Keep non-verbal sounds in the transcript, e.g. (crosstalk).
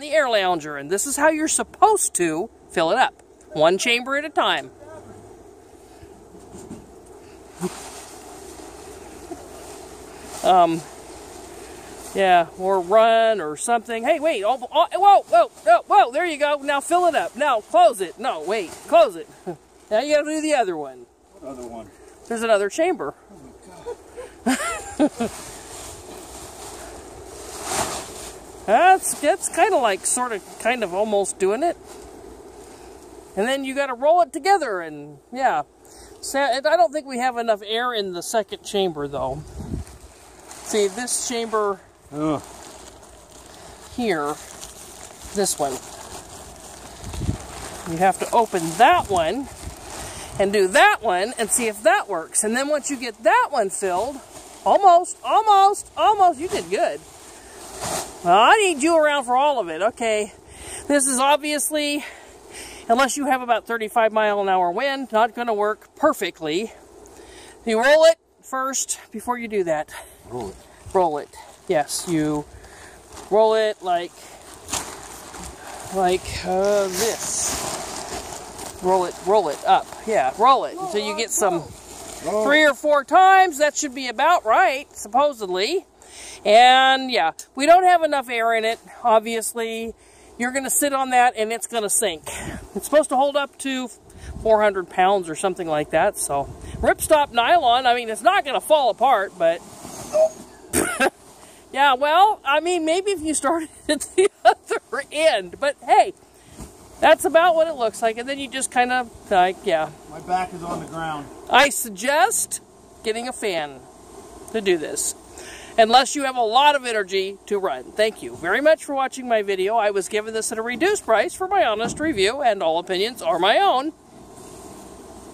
the Air Lounger, and this is how you're supposed to fill it up. One chamber at a time. (laughs) um, yeah, or run or something. Hey, wait, oh, oh, whoa, whoa, whoa, whoa, there you go. Now fill it up. Now close it. No, wait, close it. (laughs) now you gotta do the other one. What other one? There's another chamber. (laughs) that's that's kind of like sort of kind of almost doing it. And then you got to roll it together and yeah. So I don't think we have enough air in the second chamber though. See, this chamber Ugh. here, this one. You have to open that one and do that one and see if that works. And then once you get that one filled, almost, almost, almost, you did good. Well, I need you around for all of it. Okay, this is obviously, unless you have about 35 mile an hour wind, not going to work perfectly. You roll it first before you do that. Roll it. Roll it. Yes, you roll it like like uh, this. Roll it, roll it up. Yeah, roll it until you get some three or four times. That should be about right, supposedly. And yeah, we don't have enough air in it, obviously. You're going to sit on that and it's going to sink. It's supposed to hold up to 400 pounds or something like that. So, ripstop nylon, I mean, it's not going to fall apart, but (laughs) yeah, well, I mean, maybe if you started (laughs) at the other end, but hey, that's about what it looks like. And then you just kind of, like, yeah. My back is on the ground. I suggest getting a fan to do this. Unless you have a lot of energy to run. Thank you very much for watching my video. I was given this at a reduced price for my honest review, and all opinions are my own.